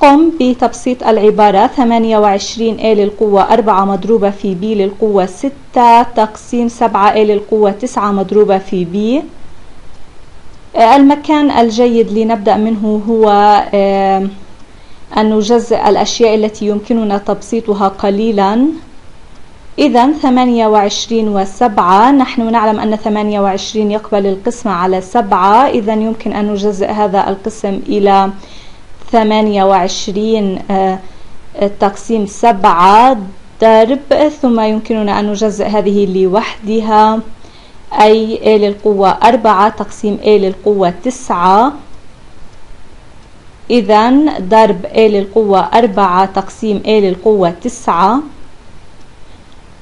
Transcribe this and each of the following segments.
قم بتبسيط العبارة 28 a للقوة 4 مضروبة في b للقوة 6 تقسيم 7 a للقوة 9 مضروبة في b. المكان الجيد لنبدأ منه هو أن نجزئ الأشياء التي يمكننا تبسيطها قليلا. إذا 28 وسبعة نحن نعلم أن 28 يقبل القسمة على سبعة. إذا يمكن أن نجزئ هذا القسم إلى 28 آه، تقسيم سبعة ضرب ثم يمكننا أن نجزئ هذه لوحدها. أي A للقوة أربعة تقسيم A للقوة تسعة. إذا ضرب A للقوة أربعة تقسيم A للقوة تسعة.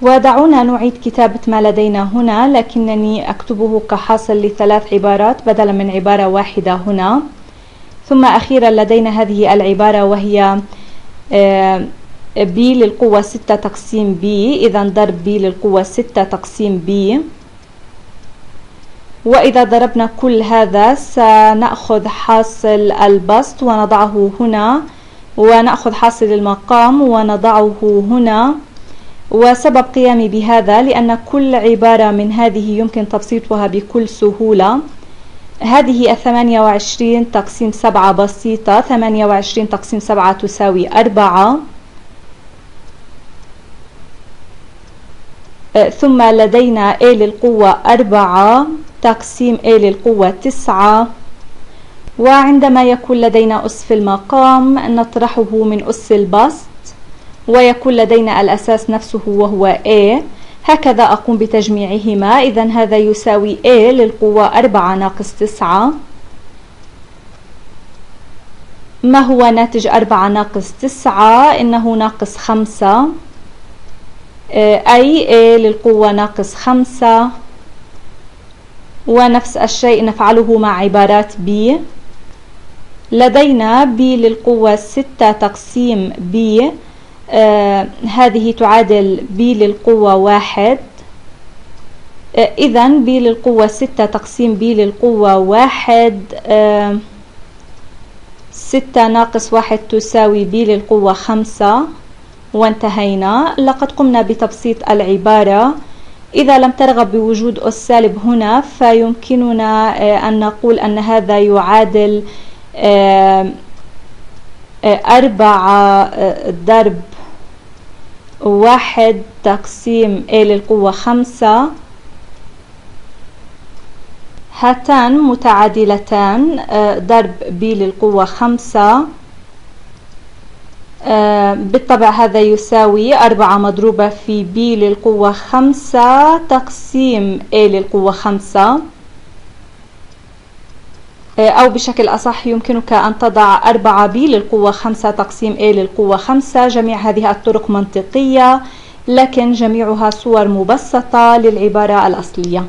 ودعونا نعيد كتابة ما لدينا هنا لكنني أكتبه كحاصل لثلاث عبارات بدلا من عبارة واحدة هنا. ثم أخيرا لدينا هذه العبارة وهي b للقوة ستة تقسيم b. إذا ضرب b للقوة ستة تقسيم b. وإذا ضربنا كل هذا سنأخذ حاصل البسط ونضعه هنا ونأخذ حاصل المقام ونضعه هنا. وسبب قيامي بهذا لأن كل عبارة من هذه يمكن تبسيطها بكل سهولة. هذه الثمانية وعشرين تقسيم سبعة بسيطة. ثمانية وعشرين تقسيم سبعة تساوي أربعة. أه، ثم لدينا A للقوة أربعة تقسيم A للقوة تسعة. وعندما يكون لدينا أس في المقام نطرحه من أس البسط ويكون لدينا الأساس نفسه وهو A. هكذا أقوم بتجميعهما. إذا هذا يساوي A للقوة 4 ناقص 9 ما هو ناتج 4 ناقص 9 إنه ناقص 5 أي A للقوة ناقص 5 ونفس الشيء نفعله مع عبارات B. لدينا B للقوة 6 تقسيم B. آه هذه تعادل b للقوة واحد. آه إذا b للقوة ستة تقسيم b للقوة واحد. آه ستة ناقص واحد تساوي b للقوة خمسة. وانتهينا. لقد قمنا بتبسيط العبارة. إذا لم ترغب بوجود أس سالب هنا فيمكننا أن نقول أن هذا يعادل أربعة ضرب واحد تقسيم A للقوة خمسة. هاتان متعادلتان آه، ضرب B للقوة خمسة. آه، بالطبع هذا يساوي أربعة مضروبة في B للقوة خمسة تقسيم A للقوة خمسة. أو بشكل أصح يمكنك أن تضع 4b للقوة 5 تقسيم a للقوة 5 جميع هذه الطرق منطقية لكن جميعها صور مبسطة للعبارة الأصلية.